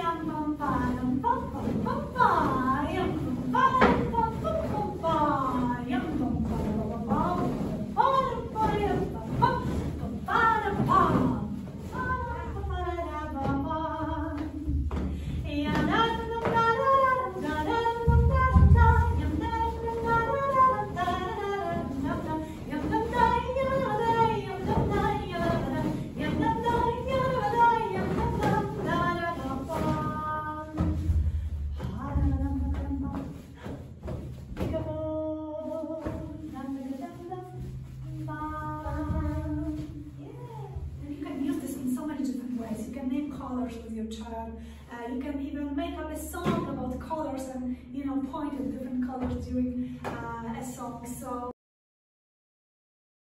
Yang. Colors with your child. Uh, you can even make up a song about colors and you know point at different colors during uh,